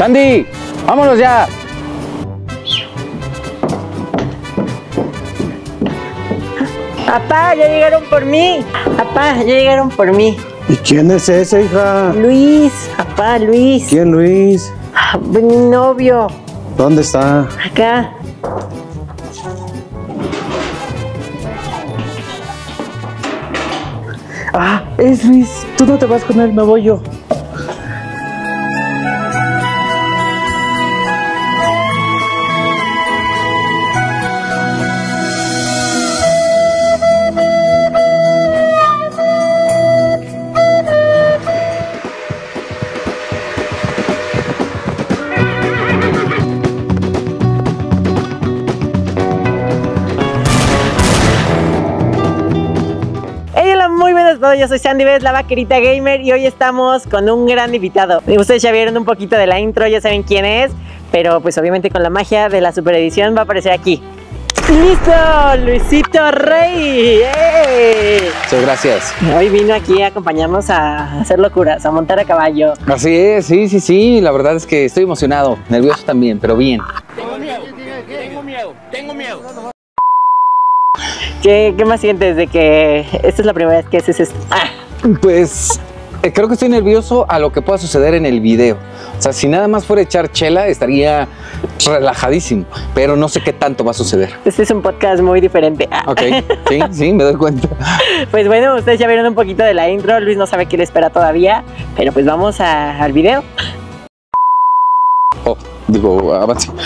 Sandy, vámonos ya. Papá, ya llegaron por mí. Papá, ya llegaron por mí. ¿Y quién es ese, hija? Luis, papá, Luis. ¿Quién, Luis? Ah, Mi novio. ¿Dónde está? Acá. Ah, es Luis. Tú no te vas con él, me voy yo. Tardes. Yo soy Sandy Vez, la vaquerita gamer, y hoy estamos con un gran invitado. Ustedes ya vieron un poquito de la intro, ya saben quién es, pero pues obviamente con la magia de la super edición va a aparecer aquí. ¡Listo! Luisito Rey. ¡Ey! Muchas gracias. Hoy vino aquí a acompañarnos a hacer locuras, a montar a caballo. Así es, sí, sí, sí. La verdad es que estoy emocionado, nervioso también, pero bien. ¿Qué, qué más sientes de que esta es la primera vez que haces esto? Ah, Pues eh, creo que estoy nervioso a lo que pueda suceder en el video. O sea, si nada más fuera echar chela, estaría relajadísimo, pero no sé qué tanto va a suceder. este es un podcast muy diferente. Ah. Ok, sí, sí, me doy cuenta. Pues bueno, ustedes ya vieron un poquito de la intro. Luis no sabe qué le espera todavía, pero pues vamos a- al video. Oh, digo, avance.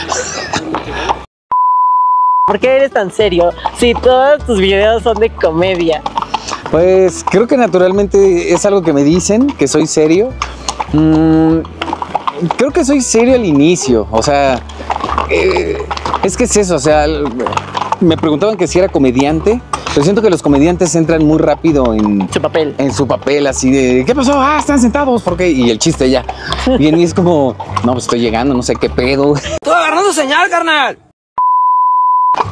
¿Por qué eres tan serio si todos tus videos son de comedia? Pues creo que naturalmente es algo que me dicen, que soy serio. Mm, creo que soy serio al inicio, o sea, eh, es que es eso, o sea, me preguntaban que si era comediante, pero siento que los comediantes entran muy rápido en, Su papel. en su papel, así de, ¿qué pasó? Ah, están sentados, ¿por qué? Y el chiste ya. Y en mí es como, no, pues estoy llegando, no sé qué pedo. ¡Tú agarrando señal, carnal!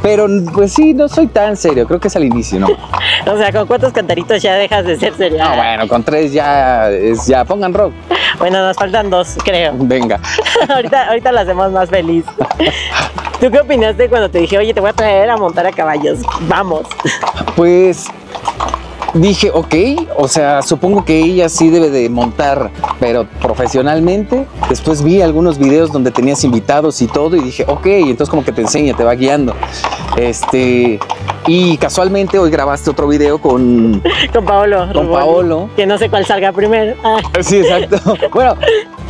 Pero pues sí, no soy tan serio, creo que es al inicio, ¿no? O sea, ¿con cuántos cantaritos ya dejas de ser serio? No, bueno, con tres ya, es, ya pongan rock. Bueno, nos faltan dos, creo. Venga. ahorita, ahorita la hacemos más feliz. ¿Tú qué opinaste cuando te dije, oye, te voy a traer a montar a caballos? Vamos. Pues dije, ok, o sea, supongo que ella sí debe de montar, pero profesionalmente. Después vi algunos videos donde tenías invitados y todo y dije, ok, entonces como que te enseña, te va guiando. Este, y casualmente hoy grabaste otro video con... Con Paolo. Con Paolo. Que no sé cuál salga primero. Ah, Sí, exacto. Bueno,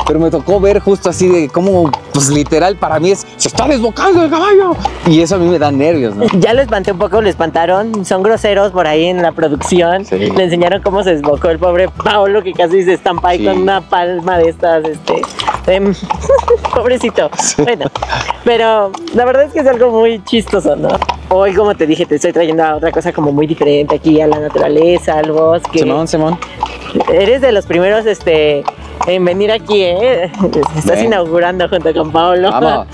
pero me tocó ver justo así de cómo, pues literal, para mí es, se está desbocando el caballo. Y eso a mí me da nervios, ¿no? Ya lo espanté un poco, lo espantaron. Son groseros por ahí en la producción. Sí. Le enseñaron cómo se desbocó el pobre Paolo, que casi se estampa ahí Sí. con una palma de estas. Este, pobrecito. Bueno, pero la verdad es que es algo muy chistoso, ¿no? Hoy, como te dije, te estoy trayendo a otra cosa como muy diferente aquí, a la naturaleza, al bosque. Simón, Simón. Eres de los primeros este, en venir aquí, ¿eh? Estás Ven. inaugurando junto con Paolo. Vamos.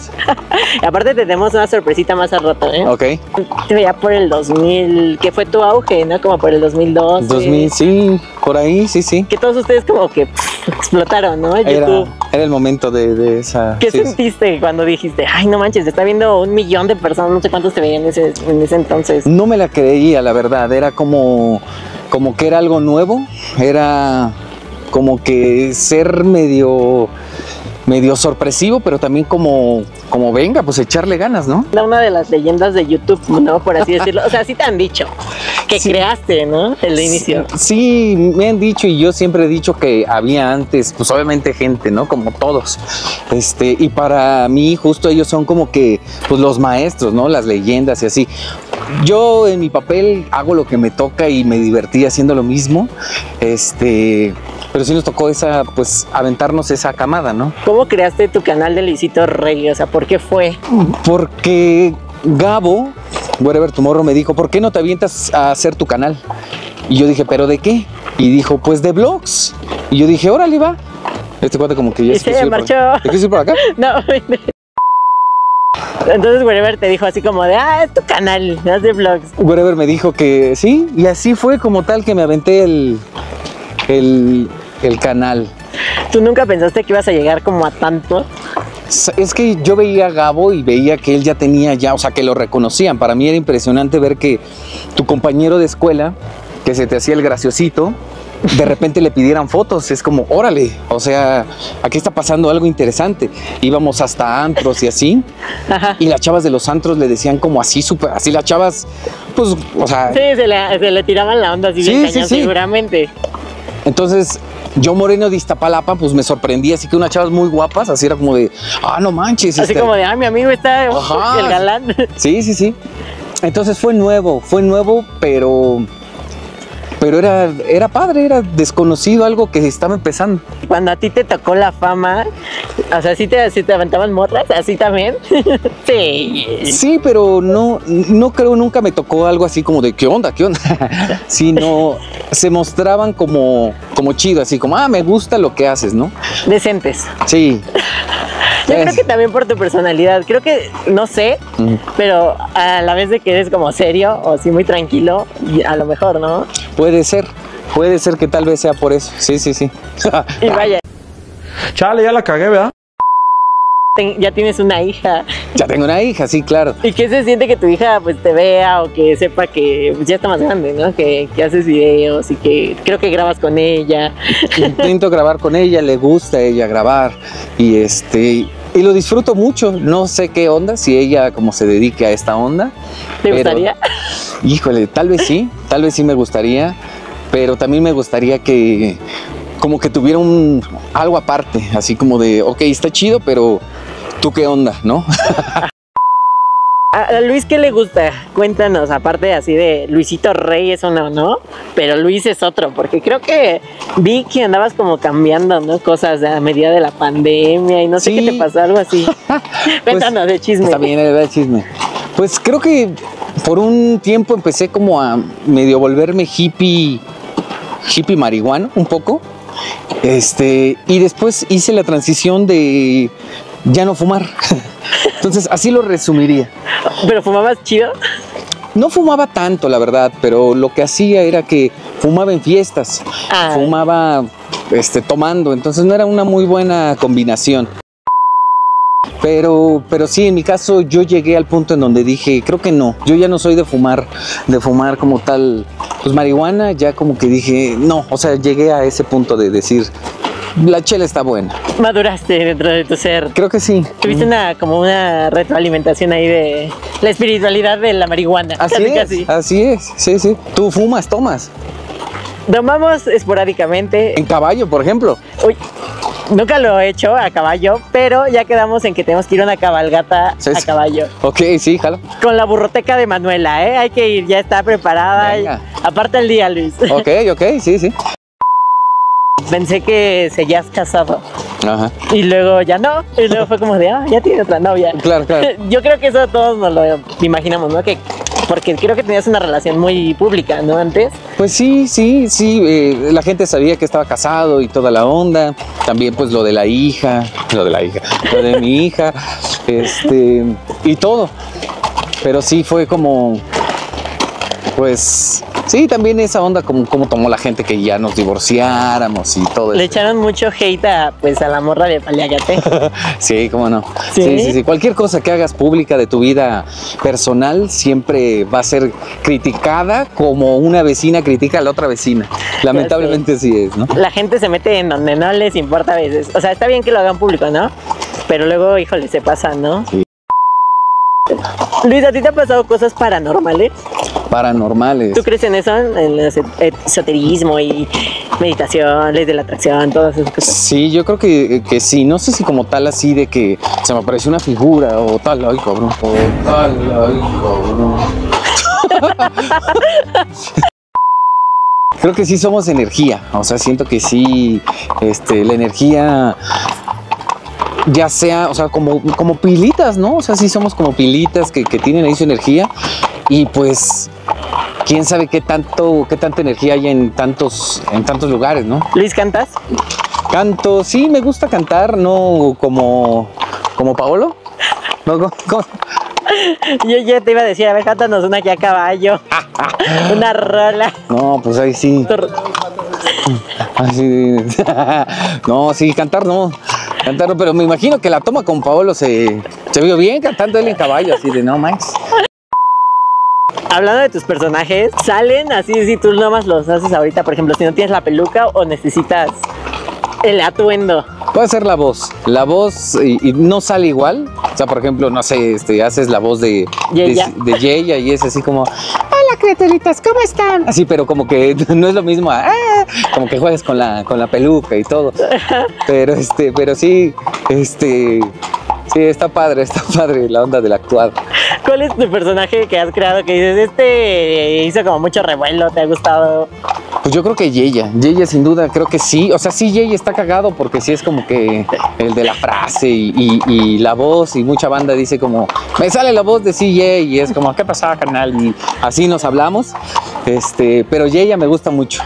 y aparte tenemos una sorpresita más al rato, ¿eh? Ok. Ya por el 2000, que fue tu auge, ¿no? Como por el 2012. 2000, sí, por ahí, sí, sí. Que todos ustedes como que pff, explotaron, ¿no? Era, YouTube. era el momento de, de esa. ¿Qué sí, sí. sentiste cuando dijiste, ay, no manches, está viendo un millón de personas, no sé cuántos te veían en ese, en ese entonces? No me la creía, la verdad. Era como, como que era algo nuevo. Era como que ser medio, medio sorpresivo, pero también como, como venga, pues echarle ganas, ¿no? Una de las leyendas de YouTube, ¿no? Por así decirlo. O sea, sí te han dicho que Sí. creaste, ¿no? El inicio. Sí, me han dicho y yo siempre he dicho que había antes, pues obviamente gente, ¿no? Como todos. Este, y para mí justo ellos son como que pues los maestros, ¿no? Las leyendas y así. Yo en mi papel hago lo que me toca y me divertí haciendo lo mismo. Este, pero sí nos tocó esa pues aventarnos esa camada, ¿no? ¿Cómo creaste tu canal de Luisito Rey? O sea, ¿por qué fue? Porque Gabo, Whatever Tomorrow, me dijo, ¿por qué no te avientas a hacer tu canal? Y yo dije, ¿pero de qué? Y dijo, pues de vlogs. Y yo dije, órale, va. Este cuate como que ya Y se marchó. ¿Te quieres ir por acá? No. Entonces Wherever te dijo así como de, ah, es tu canal, haz de vlogs. Whatever me dijo que sí, y así fue como tal que me aventé el, el, el canal. ¿Tú nunca pensaste que ibas a llegar como a tanto? Es que yo veía a Gabo y veía que él ya tenía ya, o sea, que lo reconocían. Para mí era impresionante ver que tu compañero de escuela, que se te hacía el graciosito, de repente le pidieran fotos. Es como, órale, o sea, aquí está pasando algo interesante. Íbamos hasta antros y así. Ajá. Y las chavas de los antros le decían como así, súper, así las chavas, pues, o sea, Sí, se le, se le tiraban la onda así Sí, de sí, cañón, sí. seguramente. Entonces, yo moreno de Iztapalapa, pues me sorprendí, así que unas chavas muy guapas, así era como de, ah, no manches. Así este- como de, ah, mi amigo está Ajá. el galán. Sí, sí, sí. Entonces fue nuevo, fue nuevo, pero pero era era padre, era desconocido, algo que estaba empezando. Cuando a ti te tocó la fama, o sea, ¿sí te, sí te aventaban morras? ¿Así también? sí. Sí, pero no no creo nunca me tocó algo así como de qué onda, qué onda, sino se mostraban como como chido, así como, ah, me gusta lo que haces, ¿no? Decentes. Sí. Yo creo que también por tu personalidad. Creo que, no sé, Mm. pero a la vez de que eres como serio o así muy tranquilo, a lo mejor, ¿no? Puede ser, puede ser que tal vez sea por eso. Sí, sí, sí. Y vaya, Chale, ya la cagué, ¿verdad? ya tienes una hija. ya tengo una hija, sí, claro. ¿Y qué se siente que tu hija pues te vea o que sepa que pues, ya está más grande, ¿no? Que, que haces videos y que creo que grabas con ella. Intento grabar con ella, le gusta a ella grabar y este y lo disfruto mucho. No sé qué onda, si ella como se dedique a esta onda. ¿Te pero- gustaría? Híjole, tal vez sí, tal vez sí me gustaría, pero también me gustaría que como que tuviera un algo aparte, así como de, ok, está chido, pero tú qué onda, ¿no? A Luis, ¿qué le gusta? Cuéntanos, aparte así de Luisito Rey, eso no, ¿no? Pero Luis es otro, porque creo que vi que andabas como cambiando, ¿no? Cosas a medida de la pandemia y no sé Sí. qué te pasó, algo así. Cuéntanos de chisme. Está bien, era el chisme. Pues creo que por un tiempo empecé como a medio volverme hippie, hippie marihuano un poco. Este, y después hice la transición de ya no fumar. Entonces, así lo resumiría. ¿Pero fumabas chido? No fumaba tanto, la verdad, pero lo que hacía era que fumaba en fiestas, Ah. fumaba este, tomando, entonces no era una muy buena combinación. Pero, pero sí, en mi caso yo llegué al punto en donde dije, creo que no, yo ya no soy de fumar, de fumar como tal, pues marihuana, ya como que dije, no, o sea, llegué a ese punto de decir, la chela está buena. Maduraste dentro de tu ser. Creo que sí. Tuviste una como una retroalimentación ahí de la espiritualidad de la marihuana. Así casi, es, casi. así es, sí, sí. Tú fumas, tomas. Tomamos esporádicamente. En caballo, por ejemplo. Uy, nunca lo he hecho a caballo, pero ya quedamos en que tenemos que ir a una cabalgata Sí, a caballo. Ok, sí, jalo. Con la burroteca de Manuela, ¿eh? Hay que ir, ya está preparada. Venga. Aparte el día, Luis. Ok, ok, sí, sí. Pensé que seguías casado. Ajá. Y luego ya no. Y luego fue como de, ah, ya tiene otra novia. Claro, claro. Yo creo que eso todos nos lo imaginamos, ¿no? Que, porque creo que tenías una relación muy pública, ¿no? Antes. Pues sí, sí, sí. eh, la gente sabía que estaba casado y toda la onda. También, pues lo de la hija, lo de la hija, lo de mi hija, este, y todo. Pero sí fue como, pues, sí, también esa onda como, como tomó la gente que ya nos divorciáramos y todo Le eso. echaron mucho hate a, pues, a la morra de Paliagate. Sí, cómo no. ¿Sí? ¿Sí? sí, sí, Cualquier cosa que hagas pública de tu vida personal siempre va a ser criticada como una vecina critica a la otra vecina. Lamentablemente sí es, ¿no? la gente se mete en donde no les importa a veces. O sea, está bien que lo hagan público, ¿no? Pero luego, híjole, se pasa, ¿no? Sí. Luis, ¿a ti te han pasado cosas paranormales? Paranormales. ¿Tú crees en eso? En el eso- esoterismo y meditación, ley de la atracción, todas esas cosas. Sí, yo creo que, que sí. No sé si como tal así de que se me apareció una figura o tal, ay cabrón. O tal, ay cabrón. Creo que sí somos energía, o sea, siento que sí, este, la energía, ya sea, o sea, como, como pilitas, ¿no? O sea, sí somos como pilitas que, que tienen ahí su energía y pues, quién sabe qué tanto, qué tanta energía hay en tantos, en tantos lugares, ¿no? Luis, ¿cantas? Canto, sí, me gusta cantar, no como, como Paolo. No, como- como- Yo ya te iba a decir, a ver, cántanos una aquí a caballo. una rola. no, pues ahí sí. Así. no, sí, cantar no. Cantar no, pero me imagino que la toma con Paolo se, se vio bien cantando él en caballo, así de no más. Hablando de tus personajes, salen así si tú nada más los haces ahorita, por ejemplo, si no tienes la peluca o necesitas el atuendo. Puede ser la voz. La voz y, y no sale igual. O sea, por ejemplo, no sé, este, haces la voz de, Yeya. de, de Yeya y es así como, hola criaturitas, ¿cómo están? Así, pero como que no es lo mismo, a, "Ah", como que juegas con la, con la peluca y todo. Pero este, pero sí, este, sí, está padre, está padre la onda del actuado. ¿Cuál es tu personaje que has creado que dices, este hizo como mucho revuelo, te ha gustado? Pues yo creo que Yeya, Yeya sin duda, creo que sí. O sea, sí, Yeya está cagado porque sí es como que el de la frase y, y- y la voz y mucha banda dice como, me sale la voz de CJ y es como, ¿qué pasa, canal? Y así nos hablamos. Este, pero Yeya me gusta mucho.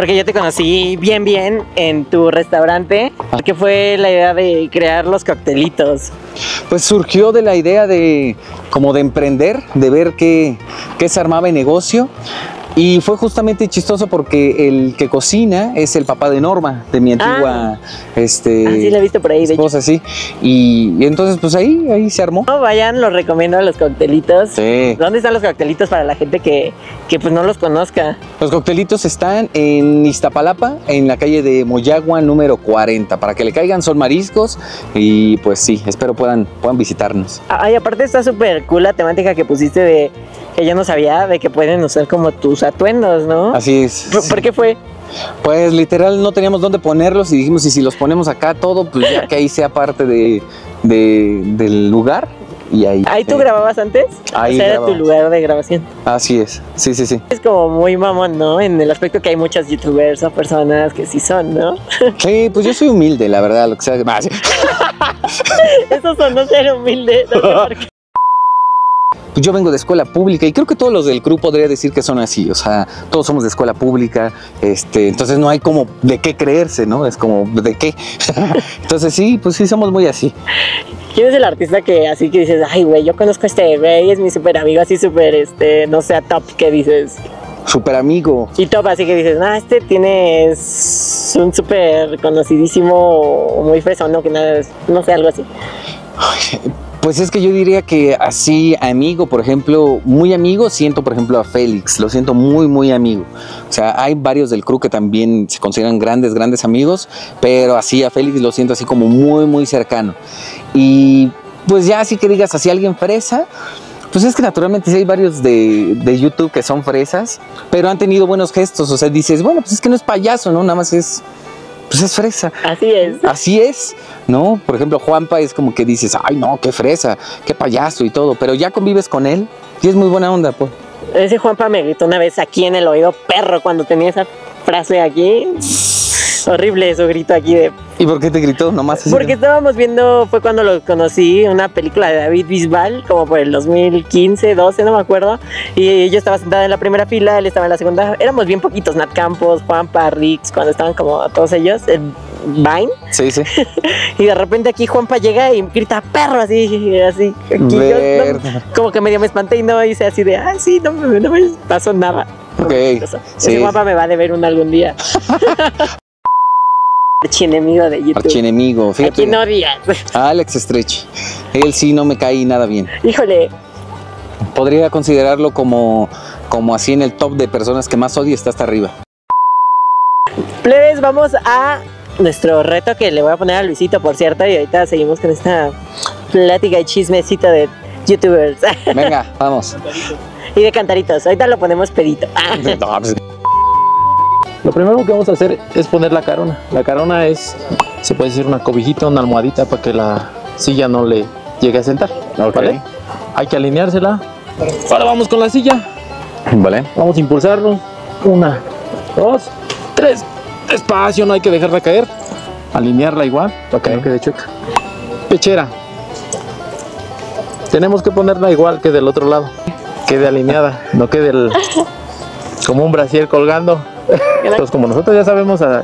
Porque yo te conocí bien, bien en tu restaurante. ¿Qué fue la idea de crear los coctelitos? Pues surgió de la idea de como de emprender, de ver qué, qué se armaba en negocio. Y fue justamente chistoso porque el que cocina es el papá de Norma, de mi antigua este, Ah, sí, la he visto por ahí, de hecho. esposa, sí. Y, y entonces, pues ahí, ahí se armó. No, vayan, los recomiendo los coctelitos. Sí. ¿Dónde están los coctelitos para la gente que, que pues no los conozca? Los coctelitos están en Iztapalapa, en la calle de Moyagua número 40. Para que le caigan son mariscos y pues sí, espero puedan, puedan visitarnos. Ay, aparte está súper cool la temática que pusiste de que yo no sabía, de que pueden usar como tus atuendos, ¿no? Así es. ¿Por, por qué fue? Pues literal no teníamos dónde ponerlos y dijimos, y si los ponemos acá todo, pues ya que ahí sea parte de, de- del lugar y ahí. ¿Ahí tú eh, grababas antes? Ahí o sea, era tu lugar de grabación. Así es, sí, sí, sí. Es como muy mamón, ¿no? En el aspecto que hay muchos youtubers o personas que sí son, ¿no? Sí, pues yo soy humilde, la verdad, lo que sea. Eso son no ser humilde. No sé por qué. Pues yo vengo de escuela pública y creo que todos los del club podría decir que son así, o sea, todos somos de escuela pública, este, entonces no hay como de qué creerse, ¿no? Es como de qué. entonces sí, pues sí somos muy así. ¿Quién es el artista que así que dices, ay, güey, yo conozco a este güey, es mi súper amigo, así súper, este, no sé, top, que dices? Súper amigo. Y top, así que dices, ah, este tiene un súper conocidísimo, muy fresón, ¿no? Que nada, no sé, algo así. Pues es que yo diría que así amigo, por ejemplo, muy amigo, siento por ejemplo a Félix, lo siento muy, muy amigo. O sea, hay varios del crew que también se consideran grandes, grandes amigos, pero así a Félix lo siento así como muy, muy cercano. Y pues ya así que digas así alguien fresa, pues es que naturalmente sí hay varios de, de YouTube que son fresas, pero han tenido buenos gestos. O sea, dices, bueno, pues es que no es payaso, ¿no? Nada más es, pues es fresa. Así es. Así es, ¿no? Por ejemplo, Juanpa es como que dices, ay, no, qué fresa, qué payaso y todo, pero ya convives con él y es muy buena onda, pues. Ese Juanpa me gritó una vez aquí en el oído, perro, cuando tenía esa frase aquí. Horrible su grito aquí de ¿Y por qué te gritó? Nomás así. Porque estábamos viendo, fue cuando lo conocí, una película de David Bisbal, como por el 2015, 12, no me acuerdo. Y yo estaba sentada en la primera fila, él estaba en la segunda. Éramos bien poquitos, Nat Campos, Juanpa, Rix, cuando estaban como todos ellos, el Vine. Sí, sí. Y de repente aquí Juanpa llega y grita, perro, así, así. Aquí yo, no- como que medio me espanté y no hice así de, ah, sí, no, me- no me pasó nada. Ok, Ese sí. Juanpa me va a deber un algún día. Archienemigo de YouTube. Archienemigo, ¿A fíjate. quién odias? Alex Stretch. Él sí no me cae nada bien. Híjole, Podría considerarlo como, como así en el top de personas que más odio, está hasta arriba. plebes, vamos a nuestro reto que le voy a poner a Luisito, por cierto, y ahorita seguimos con esta plática y chismecito de youtubers Venga, vamos. y de cantaritos. Ahorita lo ponemos pedito. No, pues, Lo primero que vamos a hacer es poner la carona. La carona es, se puede decir una cobijita, una almohadita para que la silla no le llegue a sentar. ¿vale? Hay que alineársela. Ahora vamos con la silla. Vale. Vamos a impulsarlo. Una, dos, tres. Despacio, no hay que dejarla caer. Alinearla igual para que no quede chueca. Pechera. Tenemos que ponerla igual que del otro lado. Quede alineada, no quede el- como un brasier colgando. Entonces, como nosotros ya sabemos a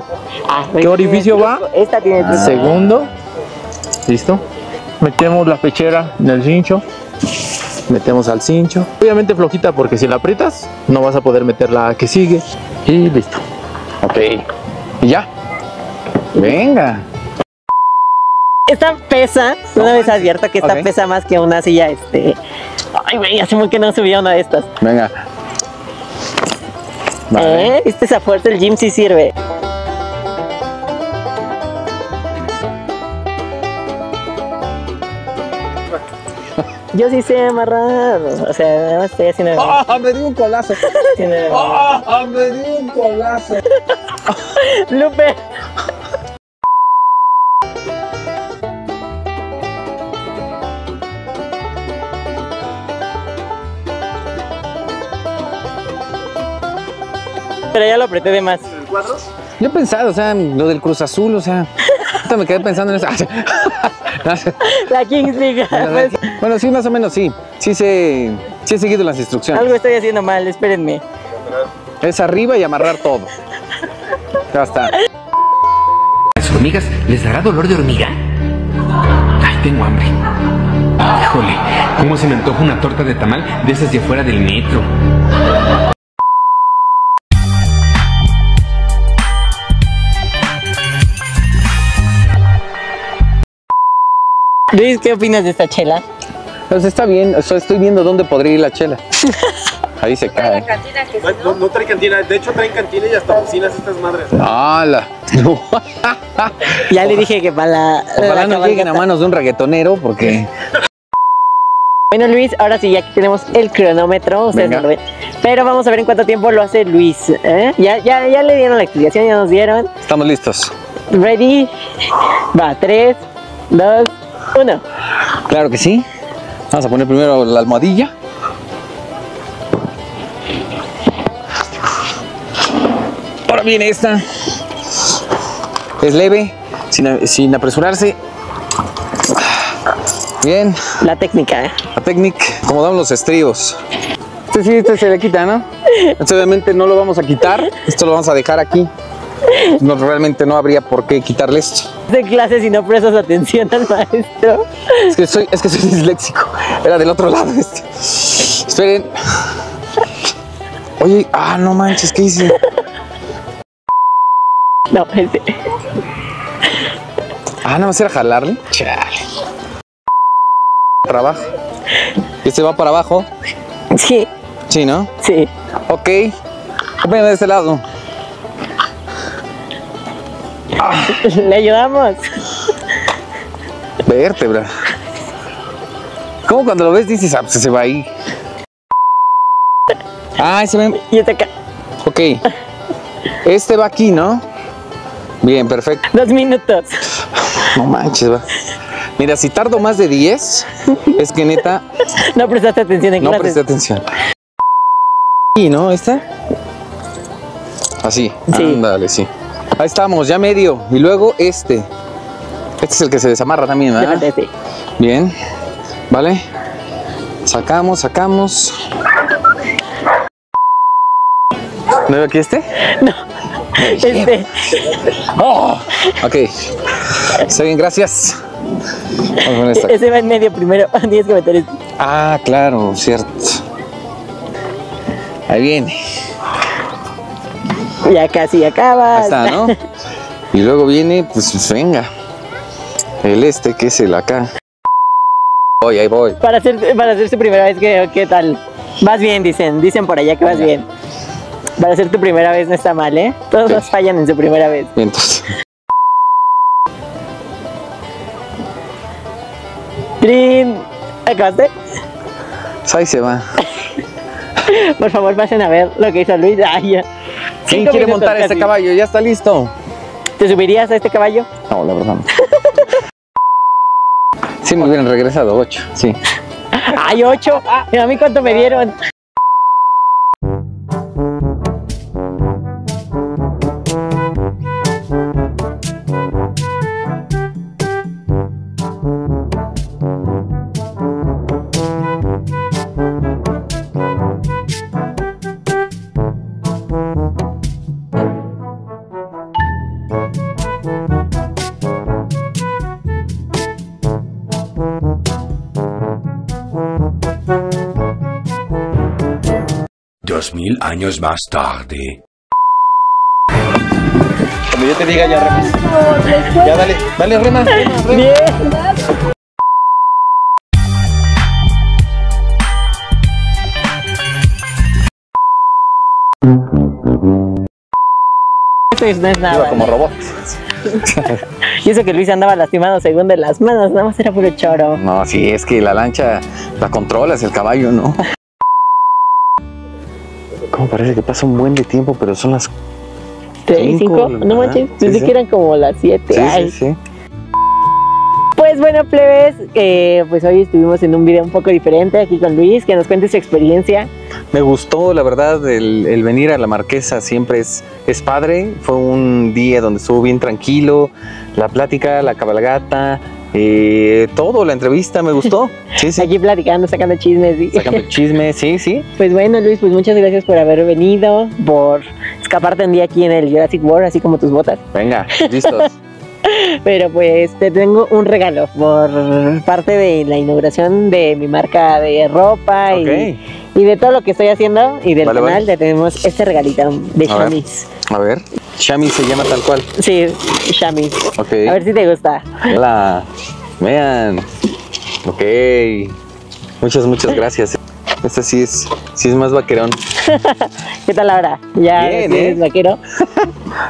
Ah, ¿Qué orificio va? Esta tiene segundo, listo. Metemos la pechera en el cincho. Metemos al cincho. Obviamente flojita porque si la aprietas no vas a poder meter la que sigue. Y listo. Ok. ¿Y ya? Venga. Esta pesa, una vez advierto que esta pesa más que una silla, este... Ay, güey, hace muy que no subía una de estas. Venga. Vale. ¿Eh? ¿Viste esa fuerza? El gym sí sirve. Yo sí sé amarrar, o sea, nada más estoy haciendo... ¡Ah! Me dio un colazo. ¡Ah! Me dio un colazo. Lupe. Pero ya lo apreté de más. Yo he pensado, o sea, lo del Cruz Azul, o sea, ahorita me quedé pensando en eso. La Kings League. pues, bueno, sí, más o menos sí. Sí, sé, sí he seguido las instrucciones. algo estoy haciendo mal, espérenme. Es arriba y amarrar todo. Ya está. ¿Las hormigas les dará dolor de hormiga? Ay, tengo hambre. Híjole, ¿cómo se me antoja una torta de tamal de esas de afuera del metro? Luis, ¿qué opinas de esta chela? Pues está bien, o sea, estoy viendo dónde podría ir la chela. Ahí se cae. No, no trae cantina, de hecho traen cantina y hasta oficinas estas madres. ¡Hala! No. Ya le dije que para la. Ojalá la no lleguen a manos de un reggaetonero porque Bueno, Luis, ahora sí, ya aquí tenemos el cronómetro. Ustedes Venga. no lo ven. Pero vamos a ver en cuánto tiempo lo hace Luis. ¿eh? Ya, ya, ya le dieron la explicación, ya nos dieron. estamos listos. Ready. Va, 3, 2, 1. Claro que sí. Vamos a poner primero la almohadilla. Ahora viene esta. Es leve, sin, sin apresurarse. Bien, La técnica, ¿eh? la técnica, como damos los estribos. Este sí, este se le quita, ¿no? Este obviamente no lo vamos a quitar, esto lo vamos a dejar aquí. No, realmente no habría por qué quitarle esto. De clase si no prestas atención al maestro. Es que soy, es que soy disléxico. Era del otro lado este. Esperen. Oye, ah, no manches, ¿qué hice? No, este. Ah, nada más era jalarle. Chale. Para abajo. Este va para abajo. Sí, Sí, ¿no? sí. Ok. ¿Qué opinan de este lado? Le ayudamos. Vértebra. ¿Cómo cuando lo ves dices, ah, pues se va ahí? Ah, ese ven. Y este acá. Ok. Este va aquí, ¿no? Bien, perfecto. Dos minutos. No manches, va. Mira, si tardo más de 10, es que neta No prestaste atención en no clases. presté atención. ¿Y no? ¿Esta? Así. Sí. Ándale, sí. Ahí estamos, ya medio. Y luego este. Este es el que se desamarra también, ¿verdad? este. Bien. ¿Vale? Sacamos, sacamos. ¿No veo aquí este? Este. ¡Oh! Ok. Está bien, gracias. Vamos a. Ese va en medio primero. Tienes que meter este. Ah, claro, cierto. Ahí viene. Ya casi acaba. Ahí está, ¿no? Y luego viene, pues venga. El este, que es el acá. Voy, ahí voy. Para hacer, para hacer su primera vez, ¿qué, ¿qué tal? Vas bien, dicen. Dicen por allá que vas bien. Para hacer tu primera vez no está mal, ¿eh? Todos fallan en su primera vez. Entonces. Trin. ¿Acabaste? pues, ahí se va. Por favor, pasen a ver lo que hizo Luis. Ay, ya. ¿Quién Cinco quiere montar este caballo? ¿Ya está listo? ¿Te subirías a este caballo? No, la verdad no. Sí, me hubieran regresado ocho, sí. ¡Ay, ocho! ¿Y a mí cuánto me dieron? Años más tarde. Cuando yo te diga ya remas. Ya dale, dale rema, rema, rema. Bien. Esto no es nada. Iba como robot. Y eso que Luis andaba lastimado según de las manos, nada más era puro choro. No, sí, es que la lancha la controlas, el caballo, ¿no? Como parece que pasa un buen de tiempo, pero son las... ¿Tres y Cinco, cinco? No manches, sí, pensé sí. que eran como las siete. Sí, Ay. sí, sí. Pues bueno, plebes, eh, pues hoy estuvimos en un video un poco diferente aquí con Luis, que nos cuente su experiencia. Me gustó, la verdad, el, el venir a la Marquesa siempre es, es padre. Fue un día donde estuvo bien tranquilo, la plática, la cabalgata, eh, todo, la entrevista me gustó. Sí, sí. Aquí platicando, sacando chismes. ¿sí? Sacando el chisme, sí, sí. Pues bueno, Luis, pues muchas gracias por haber venido, por escaparte un día aquí en el Jurassic World, así como tus botas. Venga, listos. Pero pues te tengo un regalo por parte de la inauguración de mi marca de ropa y, y de todo lo que estoy haciendo y del Vale, canal. vale. Te tenemos este regalito de A ver. Shamis. A ver, Shami se llama tal cual. Sí, Shamis. Ok. A ver si te gusta. Hola, vean. Ok. Muchas, muchas gracias. Este sí es, sí es más vaquerón. ¿Qué tal ahora? ¿Ya Bien, eres ¿eh? vaquero?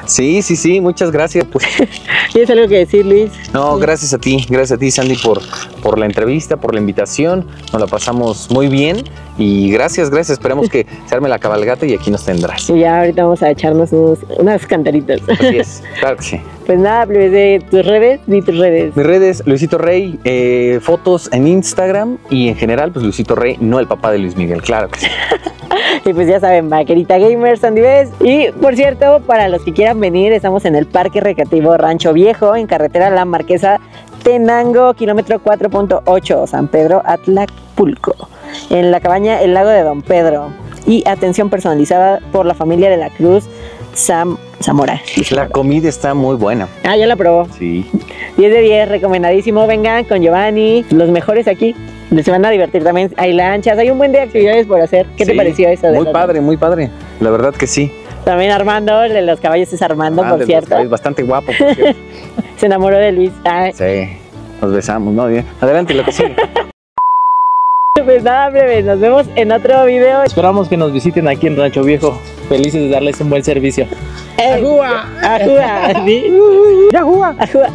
Sí, sí, sí, muchas gracias. Pues, ¿Tienes algo que decir, Luis? no, gracias a ti, gracias a ti, Sandy, por, por la entrevista, por la invitación. Nos la pasamos muy bien y gracias, gracias. Esperemos que se arme la cabalgata y aquí nos tendrás. Y ya ahorita vamos a echarnos unos- unas cantaritas. Así es, claro que sí. Pues nada, de tus redes, di tus redes. Mis redes, Luisito Rey, eh, fotos en Instagram y en general, pues Luisito Rey, no el papá de Luis Miguel, claro que sí. Y pues ya saben, Vaquerita Gamers, Sandy. Y por cierto, para los que quieran venir, estamos en el Parque Recreativo Rancho Viejo, en carretera La Marquesa Tenango, kilómetro 4.8, San Pedro Atlacpulco. En la cabaña El Lago de Don Pedro. Y atención personalizada por la familia de la Cruz Sam Zamora. La comida está muy buena. Ah, ya la probó. Sí. 10 de 10, recomendadísimo. Vengan con Giovanni, los mejores aquí. Se van a divertir también. Hay lanchas, hay un buen de actividades por hacer. ¿Qué te pareció eso? de Muy padre, muy padre. La verdad que sí. También Armando, el de los caballos es Armando, Ah, por de los cierto. cabellos, bastante guapo, por cierto. Se enamoró de Luis. Sí. Nos besamos, ¿no? Bien. Adelante, lo que sigue. pues nada, breve. Nos vemos en otro video. Esperamos que nos visiten aquí en Rancho Viejo. Felices de darles un buen servicio. Eh, ¡Ajúa! ¡Ajúa! ¿sí? ¡Ajúa! ¡Ajúa!